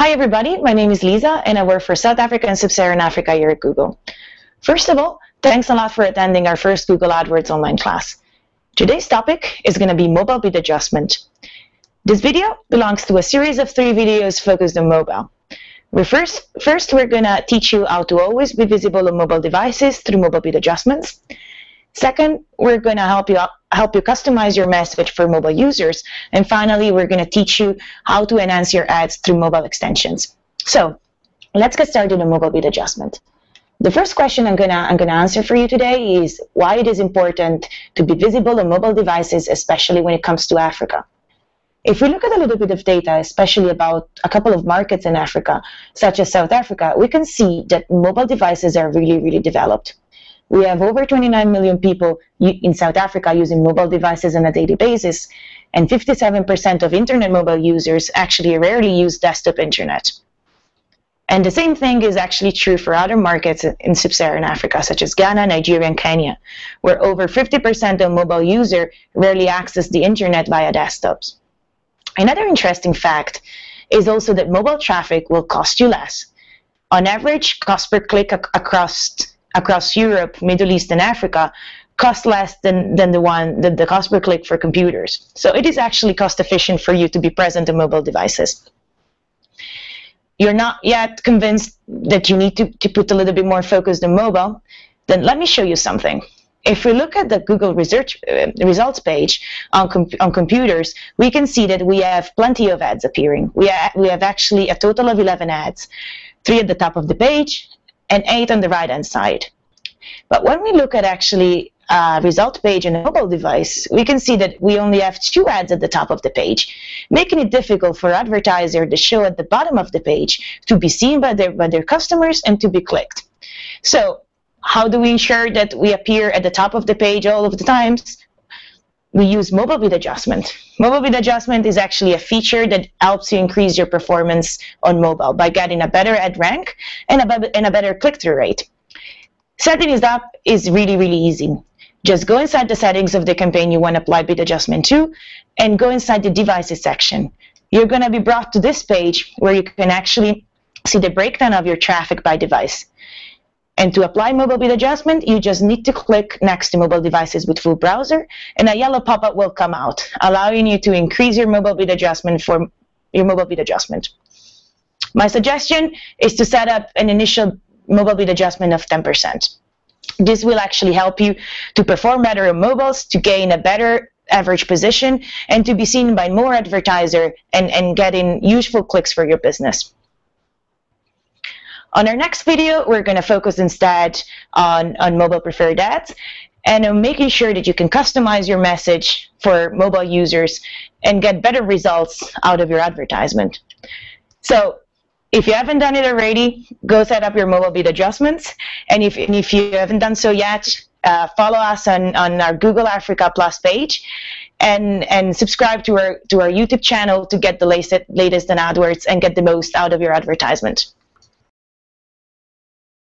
Hi everybody, my name is Lisa and I work for South Africa and Sub-Saharan Africa here at Google. First of all, thanks a lot for attending our first Google AdWords online class. Today's topic is going to be mobile bid adjustment. This video belongs to a series of three videos focused on mobile. We're first, first, we're going to teach you how to always be visible on mobile devices through mobile bid adjustments. Second, we're going to help you help you customize your message for mobile users. And finally, we're going to teach you how to enhance your ads through mobile extensions. So let's get started on mobile bid adjustment. The first question I'm gonna I'm gonna answer for you today is why it is important to be visible on mobile devices, especially when it comes to Africa. If we look at a little bit of data, especially about a couple of markets in Africa, such as South Africa, we can see that mobile devices are really, really developed. We have over 29 million people in South Africa using mobile devices on a daily basis, and 57% of internet mobile users actually rarely use desktop internet. And the same thing is actually true for other markets in sub-Saharan Africa, such as Ghana, Nigeria, and Kenya, where over 50% of mobile users rarely access the internet via desktops. Another interesting fact is also that mobile traffic will cost you less. On average, cost per click ac across across Europe, Middle East, and Africa cost less than, than the one that the cost per click for computers. So it is actually cost efficient for you to be present on mobile devices. You're not yet convinced that you need to, to put a little bit more focus on mobile, then let me show you something. If we look at the Google research, uh, results page on, com on computers, we can see that we have plenty of ads appearing. We, ha we have actually a total of 11 ads, three at the top of the page and 8 on the right-hand side. But when we look at actually a result page on a mobile device, we can see that we only have two ads at the top of the page, making it difficult for advertiser to show at the bottom of the page to be seen by their, by their customers and to be clicked. So how do we ensure that we appear at the top of the page all of the times? We use mobile bid adjustment. Mobile bid adjustment is actually a feature that helps you increase your performance on mobile by getting a better ad rank and a, and a better click-through rate. Setting this up is really, really easy. Just go inside the settings of the campaign you want to apply bid adjustment to and go inside the devices section. You're going to be brought to this page where you can actually see the breakdown of your traffic by device. And to apply mobile bid adjustment, you just need to click next to mobile devices with full browser, and a yellow pop-up will come out, allowing you to increase your mobile bid adjustment for your mobile bid adjustment. My suggestion is to set up an initial mobile bid adjustment of 10%. This will actually help you to perform better on mobiles, to gain a better average position, and to be seen by more advertiser and, and getting useful clicks for your business. On our next video, we're going to focus instead on, on mobile preferred ads and on making sure that you can customize your message for mobile users and get better results out of your advertisement. So if you haven't done it already, go set up your mobile bid adjustments. And if, and if you haven't done so yet, uh, follow us on, on our Google Africa Plus page and, and subscribe to our, to our YouTube channel to get the latest, latest in AdWords and get the most out of your advertisement.